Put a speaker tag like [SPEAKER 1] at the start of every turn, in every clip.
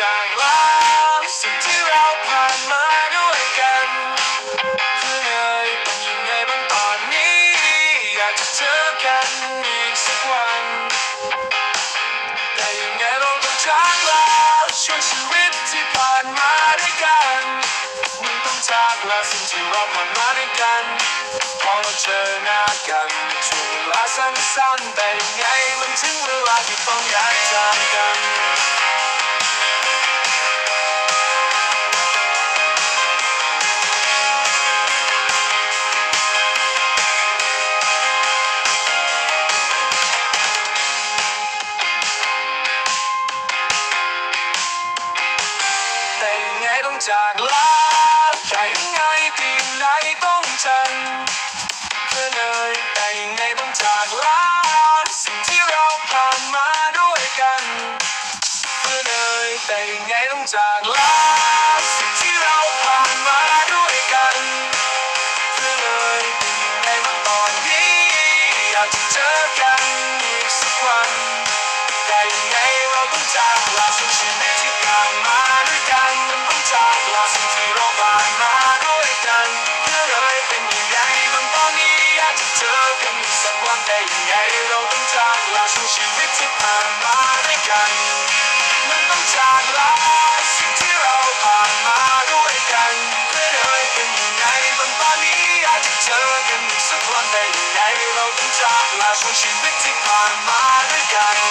[SPEAKER 1] จากลาสิ่งที่เราผ่านมาด้วยกันเธอเอ่ยเป็นยังไงบ้างตอนนี้ อยากจะเจอกันอีกสักวัน แต่ยังไงเราต้องจากลาช่วงชีวิตที่ผ่านมาด้วยกันมันต้องจากลาสิ่งที่เราผ่านมาด้วยกันพอเราเจอหน้ากันช่วงเวลาสั้นๆแต่ยังไงมันถึงเวลาที่ต้องแยกจากกัน แต่ยังไงต้องจากลาแต่ยังไงที่ไหนต้องฉันเพื่อเลยแต่ยังไงต้องจากลาสิ่งที่เราผ่านมาด้วยกันเพื่อเลยแต่ยังไงต้องจากลาสิ่งที่เราผ่านมาด้วยกันเพื่อเลยแต่ยังไงเมื่อตอนนี้อยากจะเจอกันอีกสักวันแต่ยังไงเราต้องจากลา ชีวิตที่ผ่านมาด้วยกันมันต้องจากลาสิ่งที่เราผ่านมาด้วยกันเพื่อเลยเป็นยังไงบางตอนนี้อากจะเจอกันสักวันแต่ยังไงเราต้องจากลาช่ชีวิตที่ผ่านมาด้วยกัน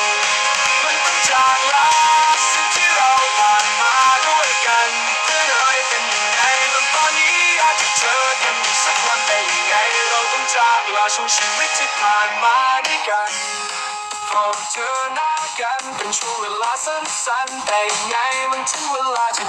[SPEAKER 1] เจอกันอีกสักวันได้ยังไง เราต้องจากลาช่วงชีวิตที่ผ่านมาด้วยกันพอเจอหน้ากันเป็นช่วงเวลาสั้นๆแต่ยังไงมันถึงเวลาที่